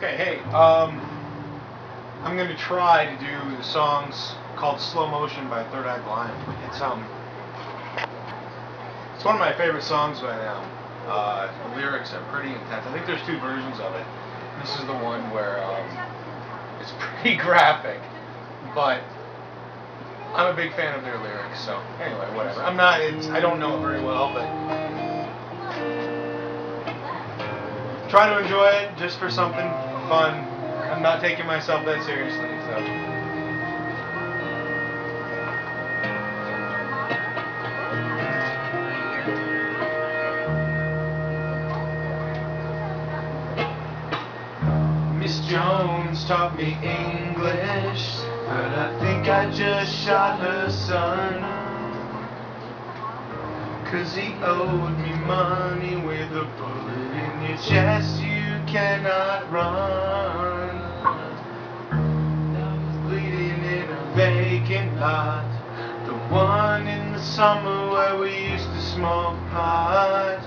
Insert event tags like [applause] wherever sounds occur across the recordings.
Okay, hey, um, I'm gonna try to do the songs called Slow Motion by Third Eye Blind. It's um, it's one of my favorite songs by them. Uh, the lyrics are pretty intense. I think there's two versions of it. This is the one where um, it's [laughs] pretty graphic, but I'm a big fan of their lyrics. So anyway, whatever. I'm not. I don't know it very well, but try to enjoy it just for something fun. I'm not taking myself that seriously, so. Miss Jones taught me English, but I think I just shot her son. Cause he owed me money with a bullet in your chest, you cannot run. The one in the summer where we used to smoke pot.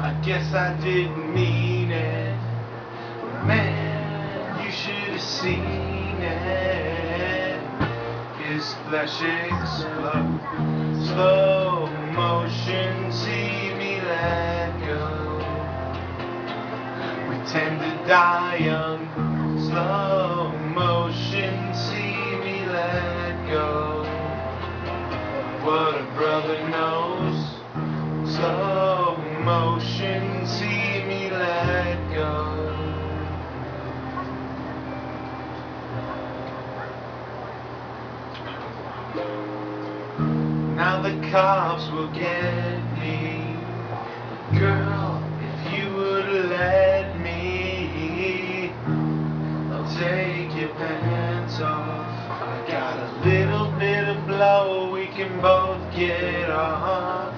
I guess I didn't mean it, but man, you should have seen it. His flesh explode, slow motion, see me let go. We tend to die young, slow motion, see What a brother knows, slow motion, see me let go. Now the cops will get me. Girl, if you would let me, I'll take your pants off. I got a little bit of blow can both get off.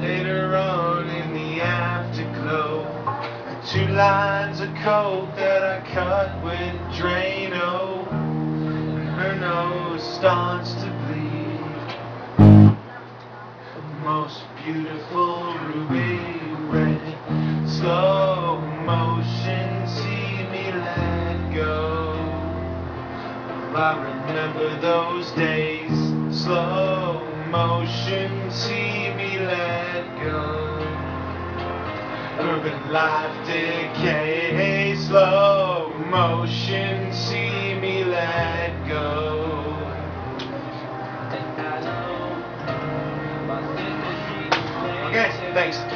Later on in the afterglow, two lines of coke that I cut with Drano, and her nose starts to bleed The most beautiful ruby red. Slow motion, see me let go. I remember those days. Slow motion, see me let go. Urban life decay. Slow motion, see me let go. Okay, thanks.